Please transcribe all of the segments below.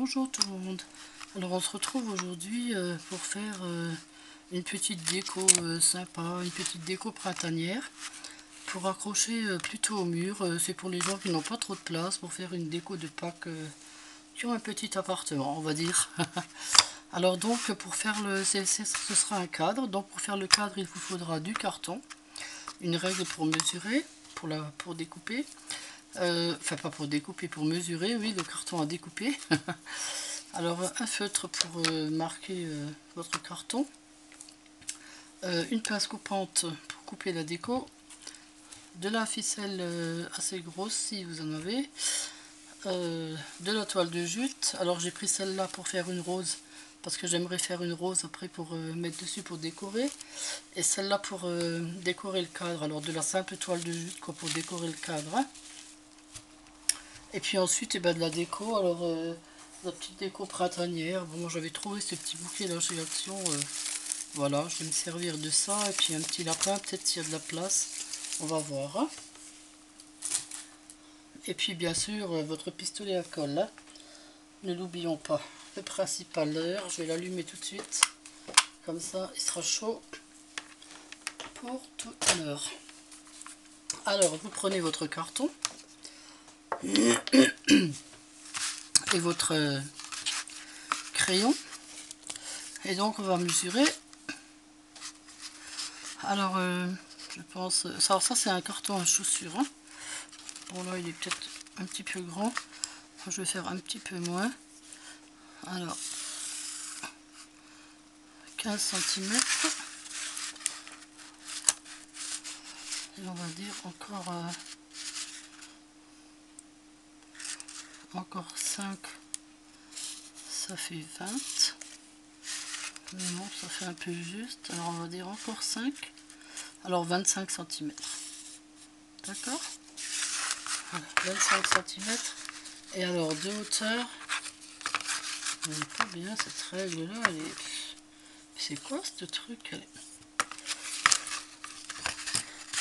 Bonjour tout le monde. Alors on se retrouve aujourd'hui euh, pour faire euh, une petite déco euh, sympa, une petite déco printanière pour accrocher plutôt au mur. C'est pour les gens qui n'ont pas trop de place pour faire une déco de Pâques qui ont un petit appartement, on va dire. Alors donc pour faire le ce sera un cadre. Donc pour faire le cadre, il vous faudra du carton, une règle pour mesurer, pour la pour découper. Enfin pas pour découper, pour mesurer, oui, le carton à découper. Alors un feutre pour euh, marquer euh, votre carton, euh, une pince coupante pour couper la déco, de la ficelle assez grosse si vous en avez, de la toile de jute. Alors j'ai pris celle-là pour faire une rose parce que j'aimerais faire une rose après pour mettre dessus pour décorer et celle-là pour décorer le cadre. Alors de la simple toile de jute pour décorer le cadre. Hein. Et puis ensuite eh ben, de la déco. Alors la petite déco printanière. Bon, j'avais trouvé ce petit bouquet là chez Action. Euh, voilà, je vais me servir de ça. Et puis un petit lapin, peut-être s'il y a de la place. On va voir. Hein. Et puis bien sûr, euh, votre pistolet à colle. Hein. Ne l'oublions pas. Le principal d'ailleurs, je vais l'allumer tout de suite. Comme ça, il sera chaud pour tout à l'heure. Alors, vous prenez votre carton. et votre euh, crayon. Et donc on va mesurer. Alors euh, je pense... Ça, ça c'est un carton à chaussures. Hein. Bon là il est peut-être un petit peu grand. Je vais faire un petit peu moins. Alors 15 cm. Et on va dire encore... Euh, encore 5 ça fait 20 non ça fait un peu juste. Alors on va dire encore 5 alors 25 cm d'accord? 25 cm et alors de hauteur pas bien cette règle là c'est quoi ce truc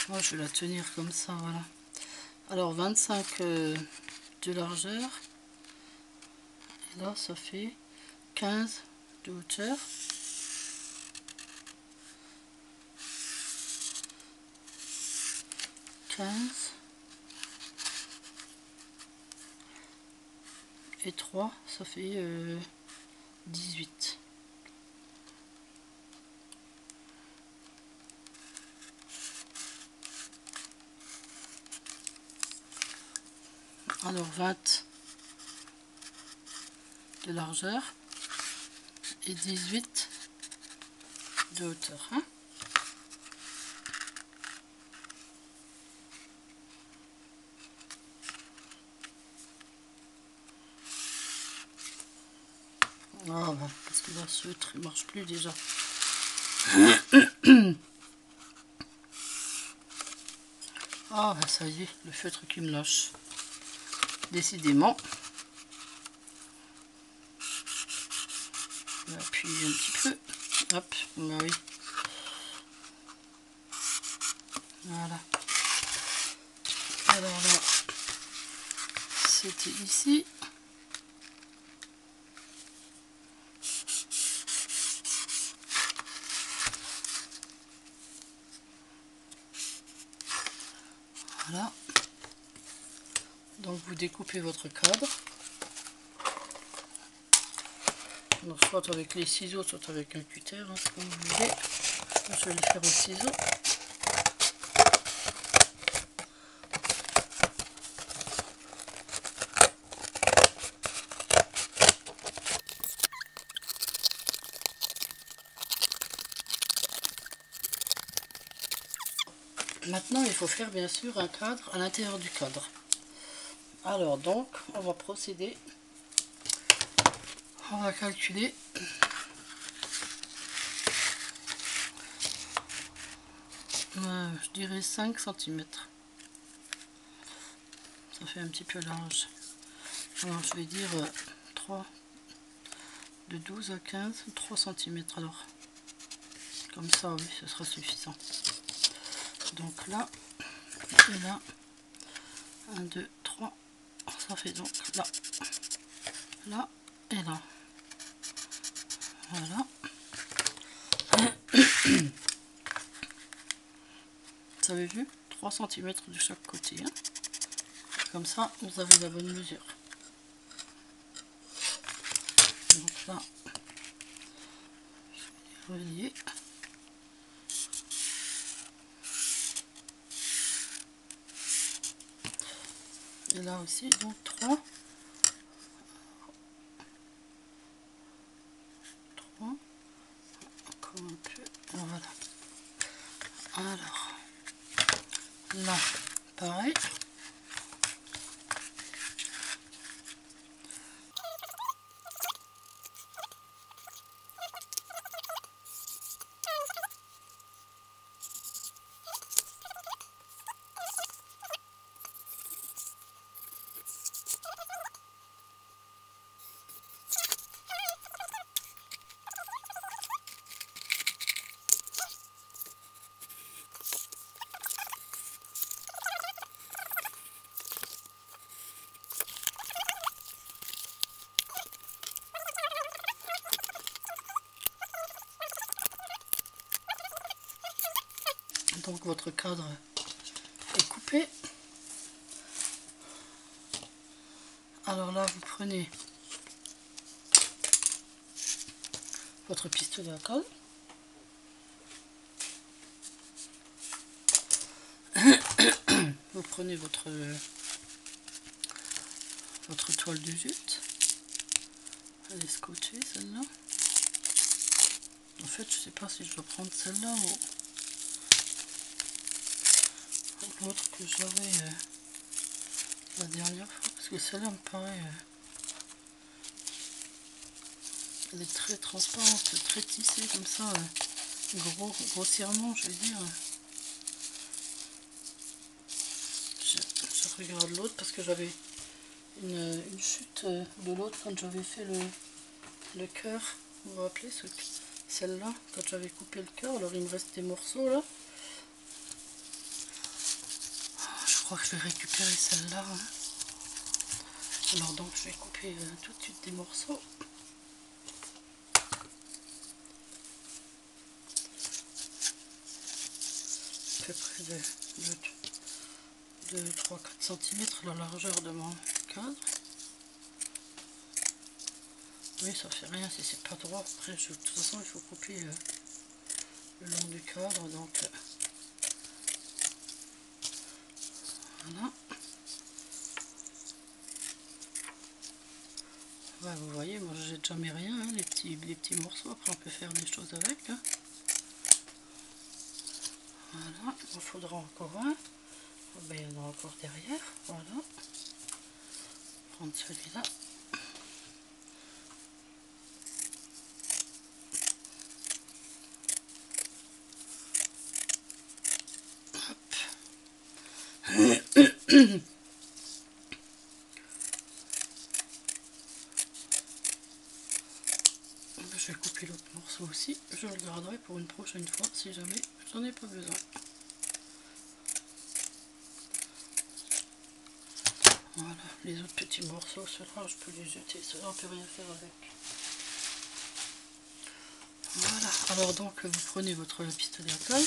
moi je vais la tenir comme ça voilà. Alors 25 de largeur. Et là, ça fait 15 de hauteur. et 3 ça fait euh, 18 alors 20 de largeur et 18 de hauteur hein. Bah, parce que là ce ne marche plus déjà. Ah bah ça y est, le feutre qui me lâche décidément. On un petit peu. Hop, bah oui. Voilà. Alors là, c'était ici. Voilà donc vous découpez votre cadre. Soit avec les ciseaux soit avec un cutter hein, vous voulez. Je vais le faire au ciseau Maintenant, il faut faire bien sûr un cadre à l'intérieur du cadre. Alors donc, on va procéder. On va calculer. Euh, je dirais 5 cm. Ça fait un petit peu large. Alors je vais dire 3 euh, de 12 à 15, 3 cm alors. Comme ça, oui, ce sera suffisant. Donc là, et là, 1, 2, 3, ça fait donc là, là et là. Voilà. Vous avez vu? 3 cm de chaque côté. Hein. Comme ça, vous avez la bonne mesure. Donc là, je vais relier. Et là aussi, donc 3. 3. Encore un peu. Voilà. Alors, là, pareil. Votre cadre est coupé. Alors là, vous prenez votre pistolet à colle. Vous prenez votre votre toile de jute. Elle est scotchée celle-là. En fait, je sais pas si je dois prendre celle-là ou l'autre que j'avais euh, la dernière fois parce que celle-là me paraît euh, elle est très transparente très tissée comme ça euh, gros grossièrement je vais dire. Je, regarde l'autre parce que j'avais une, chute de l'autre quand j'avais fait le, le cœur. Vous vous rappelez celle-là quand j'avais coupé le cœur alors il me reste des morceaux là crois que je vais récupérer celle-là. Hein. Alors donc je vais couper euh, tout de suite des morceaux. À peu près de, 3-4 cm la largeur de mon cadre. Oui, ça fait rien si c'est pas droit. Après, de toute façon, il faut couper euh, le long du cadre. Donc, euh, Voilà. vous voyez, moi j'ai déjà mis rien, hein, les, petits, les petits morceaux, après on peut faire des choses avec. Hein. Voilà, il en faudra encore un. Oh, ben, il y en a encore derrière, voilà. Prendre celui-là. je vais couper l'autre morceau aussi. Je garderai pour une prochaine fois si jamais j'en ai pas besoin. Voilà, les autres petits morceaux, ceux-là, je peux les jeter. Ceux-là, on peut rien faire avec. Voilà, alors donc vous prenez votre pistolet à.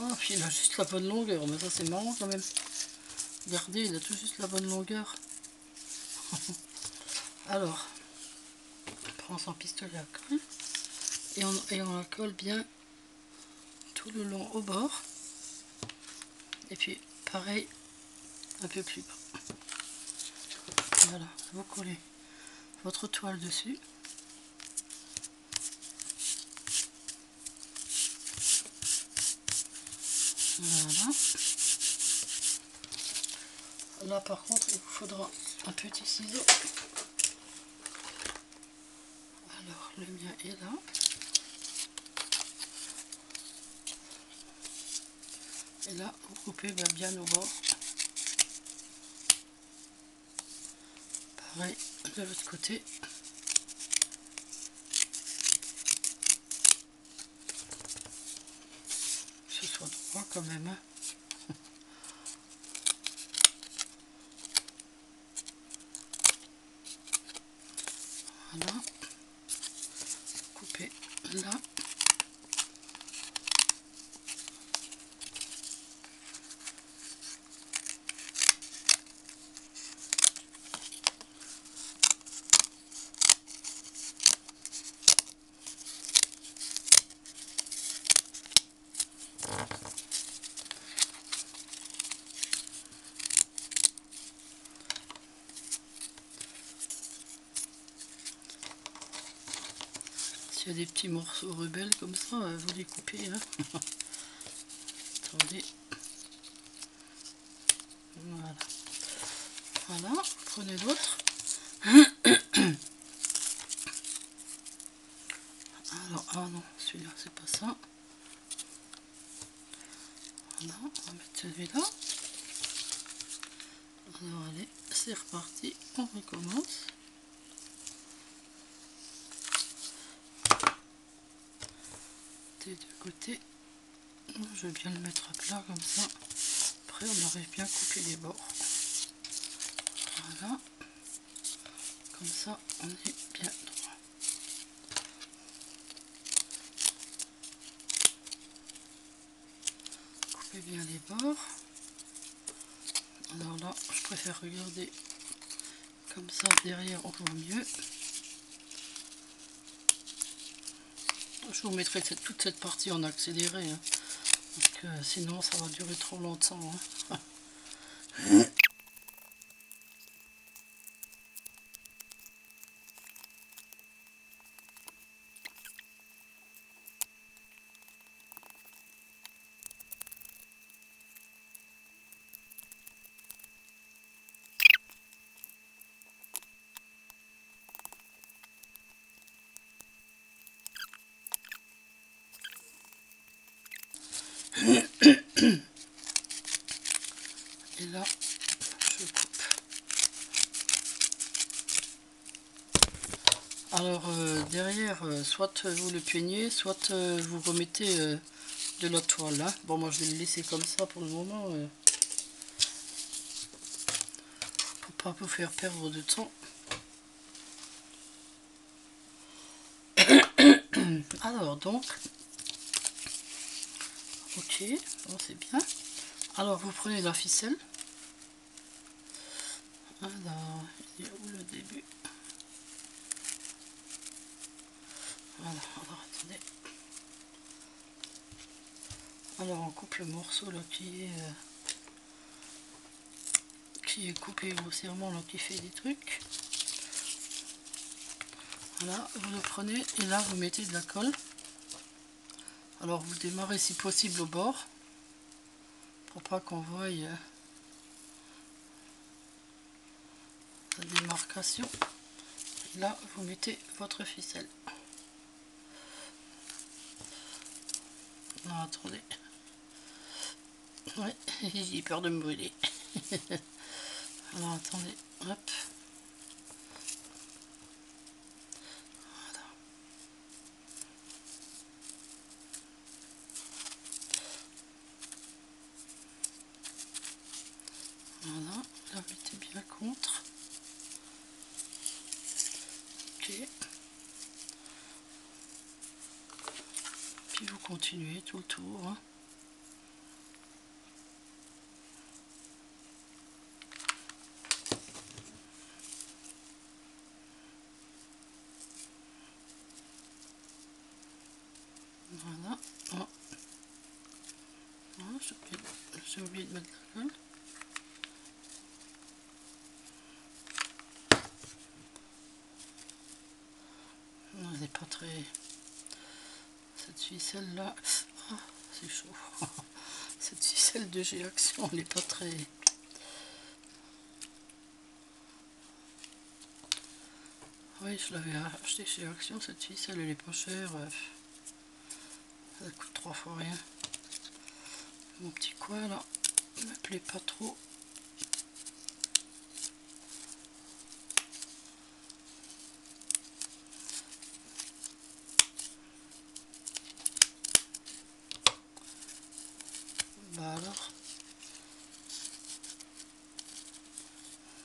Oh, puis il a juste la bonne longueur, mais ça c'est marrant quand même. Regardez, il a tout juste la bonne longueur. alors, prend son pistolet à et on, et on la colle bien tout le long au bord. Et puis pareil un peu plus bas. Voilà vous collez votre toile dessus. Voilà. Là par contre il vous faudra un petit ciseau le mien est là. Et là, vous coupez bien au bord. Pareil de l'autre côté. Ce soit droit quand même. Hein. Voilà. Couper là. S'il y a des petits morceaux rebelles comme ça, euh, vous les coupez. Hein. Attendez. Voilà. Voilà, prenez l'autre. Alors, ah non, celui-là, c'est pas ça. Voilà, on va mettre celui-là. Alors, allez, c'est reparti, on recommence. Des deux côtés. Je vais bien le mettre à plat comme ça. Après, on arrive bien à couper les bords. Voilà. Comme ça, on est bien droit. Coupez bien les bords. Alors là, je préfère regarder comme ça derrière, on voit mieux. Je vous mettrai toute cette partie en accéléré. Hein. Euh, sinon, ça va durer trop longtemps. Hein. Et là, je coupe. Alors euh, derrière, euh, soit vous le peignez, soit euh, vous remettez de la toile. Hein. Bon, moi je vais le laisser comme ça pour le moment. pour pas vous faire perdre de temps. Alors donc, ok, bon, c'est bien. Alors vous prenez la ficelle. Alors, il est où le début? Alors on coupe le morceau là qui est euh, qui est coupé grossièrement là qui fait des trucs. Voilà, vous le prenez et là vous mettez de la colle. Alors vous démarrez si possible au bord pour pas qu'on voie euh, la démarcation. Là vous mettez votre ficelle. Non, attendez. Ouais, j'ai peur de me brûler. Alors attendez, hop. Voilà, la mettez bien contre. Ok. Puis vous continuez tout le tour. Hein. Voilà. Oh. Oh, J'ai oublié de mettre la colle. elle n'est pas très... Cette ficelle là, ah, c'est chaud. Cette ficelle de G-Action, elle n'est pas très... Oui, je l'avais acheté chez Action, cette ficelle, elle est pas chère. Elle coûte trois fois rien. Mon petit coin là, ne me plaît pas trop. Bah alors.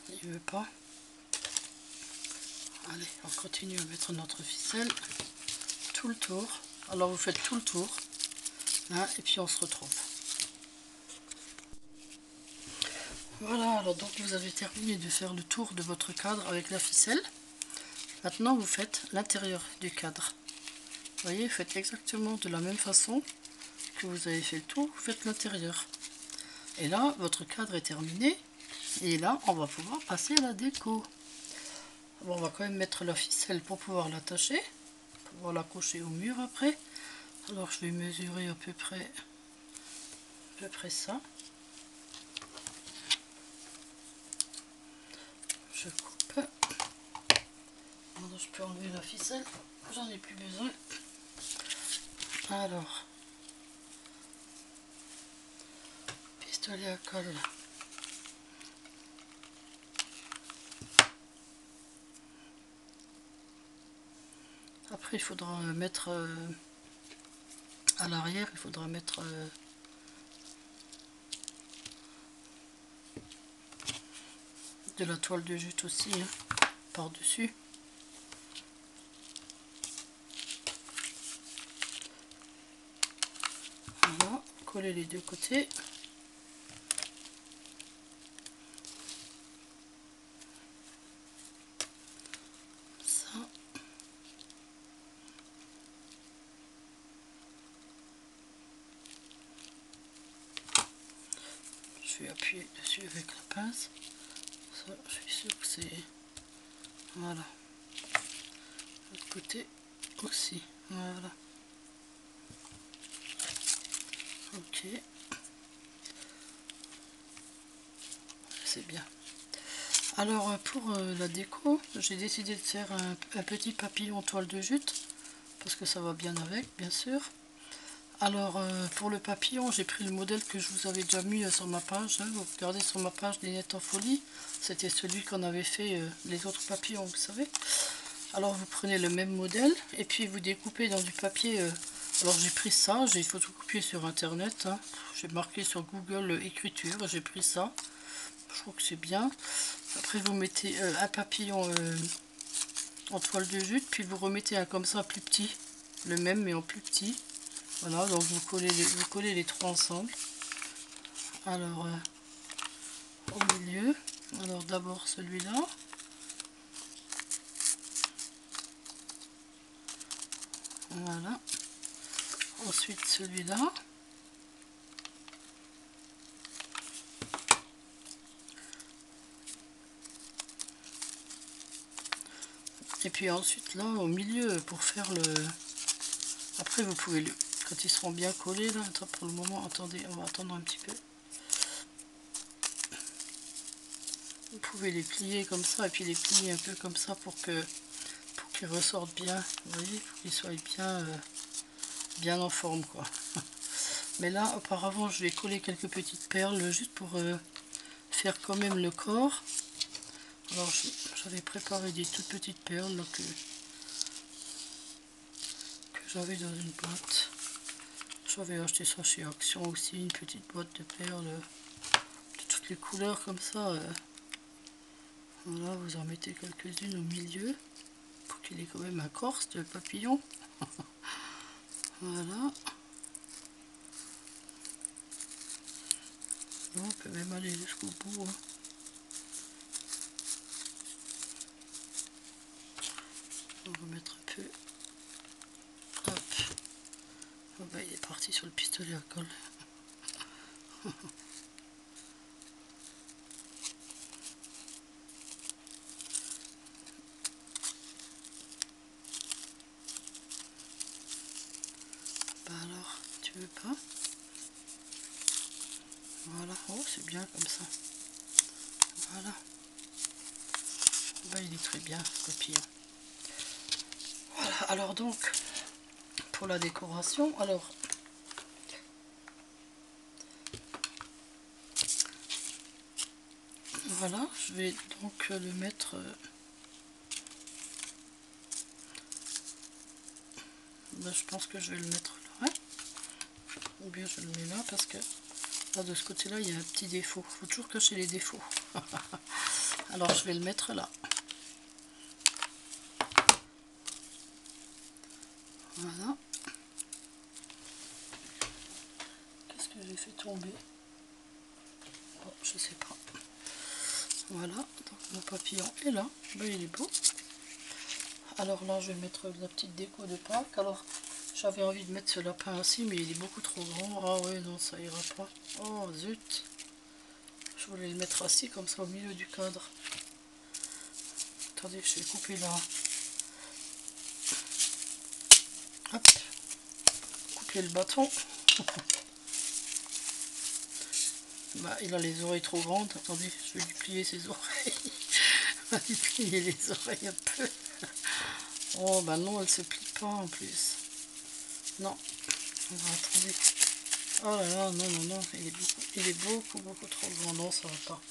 Il veut Allez. On continue à mettre notre ficelle tout le tour. Alors vous faites tout le tour. Et puis on se retrouve. Voilà, alors donc vous avez terminé de faire le tour de votre cadre avec la ficelle. Maintenant vous faites l'intérieur du cadre. Vous voyez, vous faites exactement de la même façon que vous avez fait le tour, vous faites l'intérieur. Et là, votre cadre est terminé. Et là, on va pouvoir passer à la déco. Bon, on va quand même mettre la ficelle pour pouvoir l'attacher, pouvoir l'accrocher au mur après. Alors je vais mesurer à peu près, à peu près ça. Je coupe. je peux enlever la ficelle, j'en ai plus besoin. Alors, pistolet à colle. Après, il faudra mettre euh, à l'arrière, il faudra mettre euh, de la toile de jute aussi hein, par-dessus. Voilà, coller les deux côtés. je vais appuyer dessus avec la pince ça je suis sûr que c'est voilà l'autre côté aussi voilà ok c'est bien alors pour euh, la déco j'ai décidé de faire un, petit papillon toile de jute parce que ça va bien avec bien sûr alors euh, pour le papillon, j'ai pris le modèle que je vous avais déjà mis euh, sur ma page. Hein. vous regardez sur ma page des nettes en folie. C'était celui qu'on avait fait euh, les autres papillons, vous savez. Alors vous prenez le même modèle et puis vous découpez dans du papier. alors j'ai pris ça, j'ai photocopié sur internet. Hein. J'ai marqué sur Google écriture, j'ai pris ça. Je trouve que c'est bien. Après vous mettez un papillon en toile de jute, puis vous remettez un comme ça plus petit. Le même mais en plus petit. Voilà, donc vous collez les, vous collez les trois ensemble. Alors, euh, au milieu, alors d'abord celui-là. Voilà. Ensuite celui-là. Et puis ensuite là au milieu pour faire le... Après vous pouvez le, quand ils seront bien collés là, pour le moment, attendez, on va attendre un petit peu. Vous pouvez les plier comme ça et puis les plier un peu comme ça pour que pour qu'ils ressortent bien, vous voyez, pour qu'ils soient bien euh, bien en forme quoi. Mais là, auparavant, je vais coller quelques petites perles juste pour euh, faire quand même le corps. Alors, j'avais préparé des toutes petites perles que, que j'avais dans une boîte. J'avais acheté ça chez Action aussi, une petite boîte de perles de toutes les couleurs comme ça. Euh. Voilà, vous en mettez quelques-unes au milieu pour qu'il ait quand même un corse de papillon. voilà. On peut même aller jusqu'au bout. Hein. On va mettre un peu bah, il est parti le bah alors, tu veux pas Voilà, oh c'est bien comme ça. Voilà. Bah il est très bien ce papillon. Voilà, alors donc, la décoration. Alors, voilà, je vais donc euh, le mettre ben, je pense que je vais le mettre là hein. ou bien je le mets là parce que là de ce côté là il y a un petit défaut. Il faut toujours cacher les défauts. Alors je vais le mettre là. Voilà. Qu'est ce que j'ai fait tomber? Voilà, donc mon papillon est là. Ben, il est beau. Alors là, je vais mettre la petite déco de Pâques. Alors, j'avais envie de mettre ce lapin aussi, mais il est beaucoup trop grand. Ah ouais, non, ça ira pas. Oh, zut. Je voulais le mettre assis, comme ça, au milieu du cadre. Attendez, je vais couper là. Hop. Couper le bâton. bah, il a les oreilles trop grandes. Attendez, je vais lui plier ses oreilles. je vais lui plier les oreilles un peu. oh, bah non, elle se plie pas en plus. Non. attendez. Oh là là, non, non, non. Il est beaucoup, il est beaucoup, beaucoup trop grand. Non, ça va pas.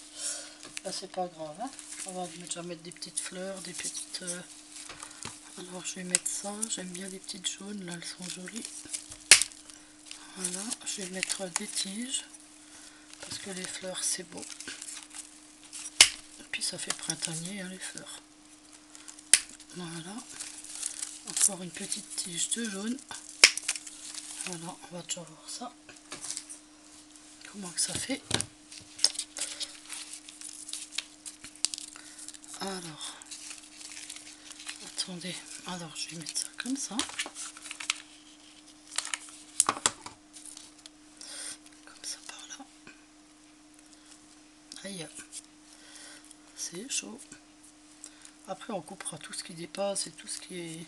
Là, c'est pas grave. Hein On va déjà mettre des petites fleurs, des petites... Euh, alors, je vais mettre ça. J'aime bien les petites jaunes. Là, elles sont jolies. Voilà. Je vais mettre des tiges. Parce que les fleurs, c'est beau. Et puis, ça fait printanier, hein, les fleurs. Voilà. Encore une petite tige de jaune. Voilà, on va déjà voir ça. Comment que ça fait. Alors, attendez, alors je vais mettre ça comme ça. Comme ça par là. Aïe, chaud. Après on coupera tout ce qui dépasse et tout ce qui est...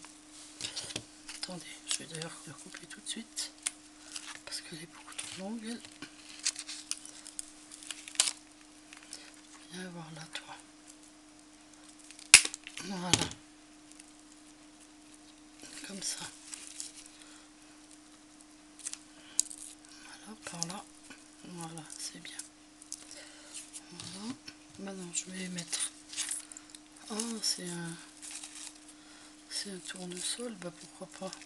Attendez, je vais d'ailleurs la couper tout de suite. Parce qu'elle est beaucoup trop longue. Viens voir là toi. Voilà. Comme ça. Voilà, par là. Voilà, c'est bien. Maintenant, je vais mettre... Oh, c'est un... C'est un tournesol, bah pourquoi pas.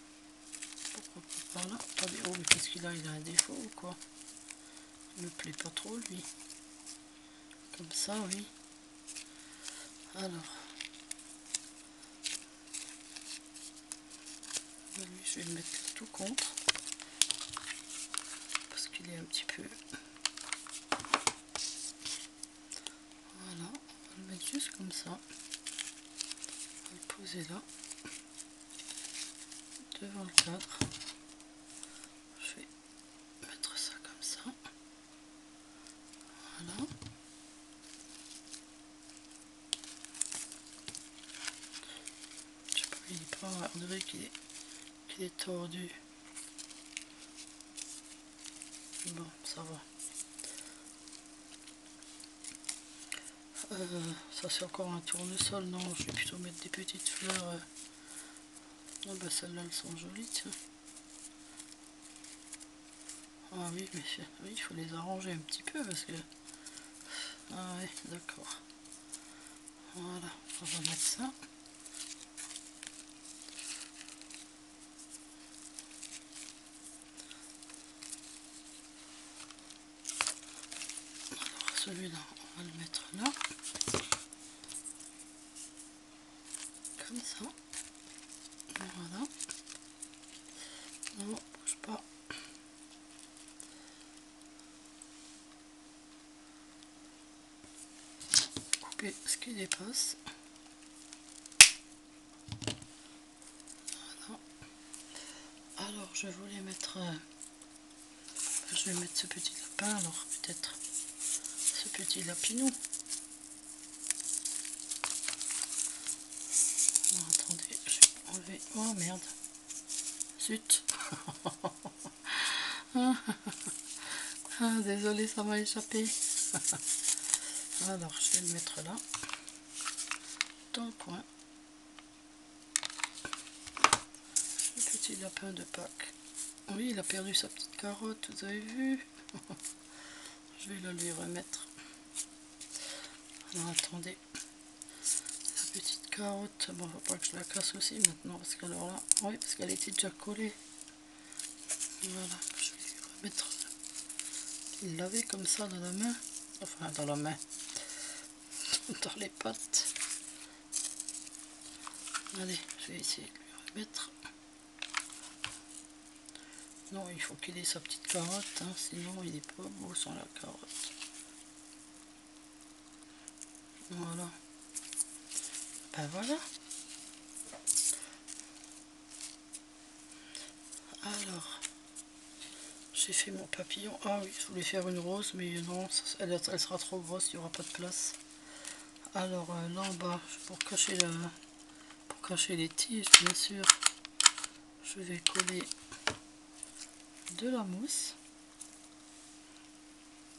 Pourquoi pas par là. Attendez, oh, mais qu'est-ce qu'il a Il a un défaut ou quoi? Il me plaît pas trop, lui. Comme ça, oui. Alors. je vais le mettre tout contre. Parce qu'il est un petit peu... Voilà, on va le mettre juste comme ça. Le poser là. Devant le cadre. Je vais mettre ça comme ça. Voilà. Je sais pas, il. On dirait qu'il est tordu. Bon, ça va. Euh, ça c'est encore un tournesol, non, je vais plutôt mettre des petites fleurs. Euh. Oh bah celles-là elles sont jolies, tiens. Ah oui, mais oui, il faut les arranger un petit peu parce que... Ah oui, d'accord. Voilà, on va mettre ça. celui-là, on va le mettre là. Comme ça. Voilà. Non, bouge pas. Couper ce qui dépasse. Voilà. Alors, je voulais mettre... Euh, je vais mettre ce petit lapin, alors peut-être petit lapinou. attendez, je vais enlever. Oh merde. Zut. ah, désolé, ça m'a échappé. Alors, je vais le mettre là. Dans le coin. Le petit lapin de Pâques. Oui, il a perdu sa petite carotte, vous avez vu Je vais la lui remettre. Alors attendez. La petite carotte, bon faut pas que je la casse aussi maintenant parce qu'alors là, oui parce qu'elle était déjà collée. Voilà, je vais. Il l'avait comme ça dans la main. Enfin dans la main. Dans les pattes. Allez, je vais essayer de lui remettre. Non, il faut qu'il ait sa petite carotte, hein, sinon il n'est pas beau sans la carotte. Voilà. Ben voilà. Alors, j'ai fait mon papillon. Ah oui, je voulais faire une rose, mais non, elle, sera trop grosse, il n'y aura pas de place. Alors euh, là en bas, pour cacher, la, pour cacher les tiges, bien sûr, je vais coller de la mousse,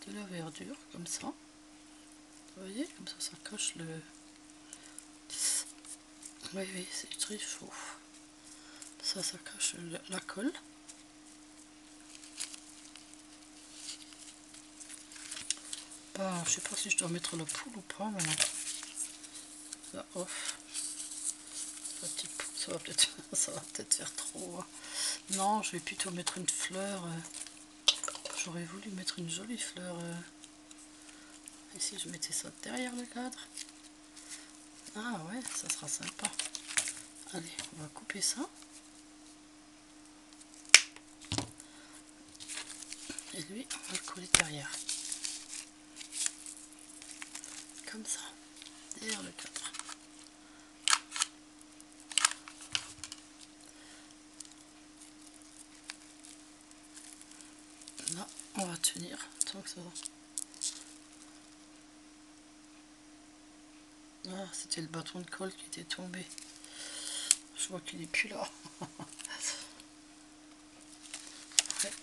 de la verdure, comme ça. Vous voyez, comme ça, ça cache le... Oui, oui, c'est très chaud. Ça, ça cache la colle. Bah, je sais pas si je dois mettre le poule ou pas maintenant. Ça off. Ça va peut-être ça va peut-être faire trop. Hein. Non, je vais plutôt mettre une fleur. Euh. J'aurais voulu mettre une jolie fleur. Euh. Si je mettais ça derrière le cadre? Ah ouais, ça sera sympa. Allez, on va couper ça. Et lui, on va le coller derrière. Comme ça, derrière le cadre. Là, on va tenir tant que ça va. C'était le bâton de colle qui était tombé. Je vois qu'il est plus là.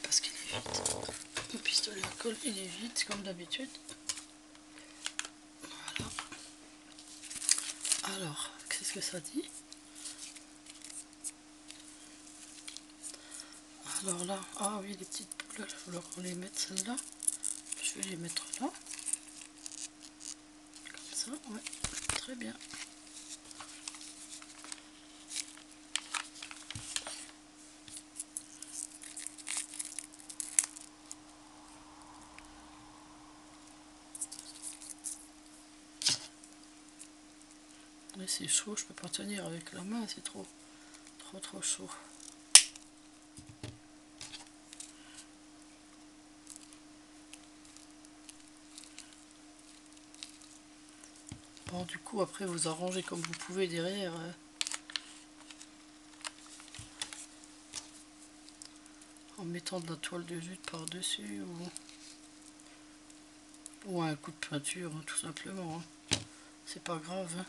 parce qu'il est vide. Le pistolet à colle, il est vide comme d'habitude. Voilà. Alors, qu'est-ce que ça dit? Alors là, ah oui, les petites poules, il va qu'on les mette celles-là. Je vais les mettre là. Comme ça, ouais, très bien. Mais c'est chaud, je peux pas tenir avec la main, c'est trop, trop, trop chaud. Du coup, après, vous arrangez comme vous pouvez derrière. Euh. en mettant de la toile de jute par-dessus ou... un coup de peinture, hein, tout simplement. Hein. C'est pas grave. Hein.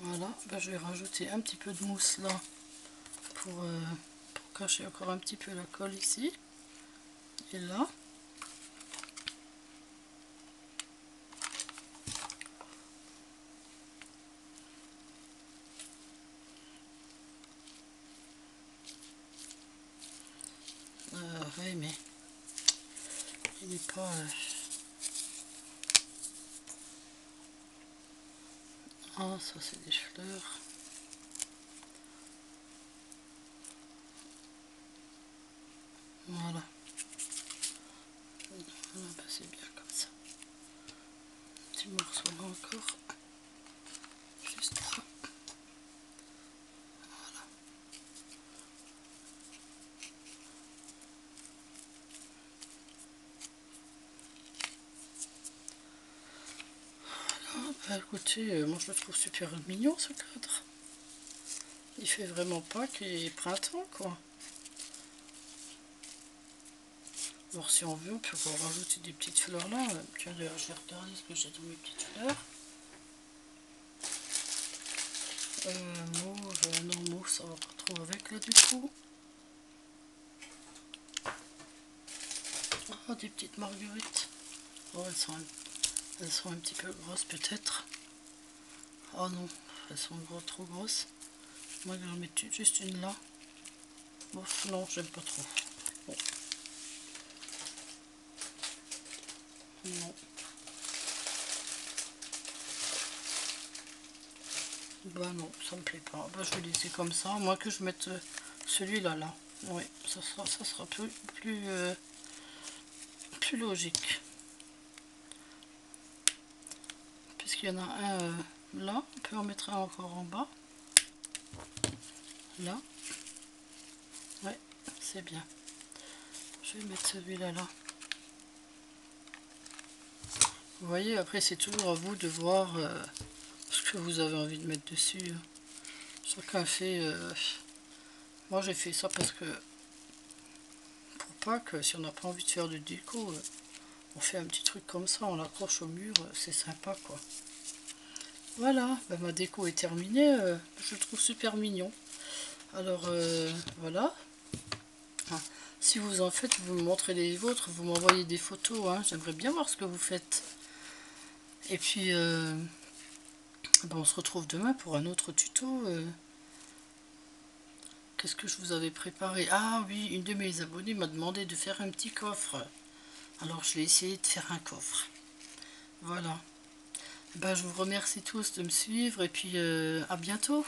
Voilà, ben, je vais rajouter un petit peu de mousse là pour, euh, pour cacher encore un petit peu la colle ici et là. Euh, oui, mais il n'est Ah, ça c'est des fleurs. Voilà, bah, c'est bien comme ça. Petit morceau là encore. Juste là. Voilà. Euh, moi je le trouve super mignon ce cadre. Il fait vraiment pas qu'il est printemps quoi. Alors si on veut, on peut encore rajouter des petites fleurs là. Tiens d'ailleurs je vais regarder ce que j'ai dans mes petites fleurs. Euh, mauve, euh, non mauve ça va pas trop avec là du coup. Ah des petites marguerites. Oh elles sont elles sont un petit peu grosses peut-être. Oh non, elles sont trop grosses. Moi je vais en mettre juste une là. Bon, non, j'aime pas trop. Non. Bah non, ça me plaît pas. Bah, je vais laisser comme ça. Moi que je mette euh, celui-là là. Oui, ça sera, ça sera plus, euh, logique. il y en a un euh, là, on peut en mettre un encore en bas. là. Ouais, c'est bien. Je vais mettre celui-là là. Vous voyez, après c'est toujours à vous de voir euh, ce que vous avez envie de mettre dessus. Hein. Chacun fait... Euh, moi j'ai fait ça parce que... Pour pas que si on n'a pas envie de faire de déco, euh, on fait un petit truc comme ça, on l'accroche au mur, c'est sympa quoi. Voilà, ben, ma déco est terminée, je le trouve super mignon. Alors voilà. Ah, si vous en faites, vous me montrez les vôtres, vous m'envoyez des photos, hein. j'aimerais bien voir ce que vous faites. Et puis, euh, ben, on se retrouve demain pour un autre tuto. Euh. Qu'est-ce que je vous avais préparé? Ah oui, une de mes abonnés m'a demandé de faire un petit coffre. Alors, je vais essayer de faire un coffre. Voilà. Ben, je vous remercie tous de me suivre et puis euh, à bientôt.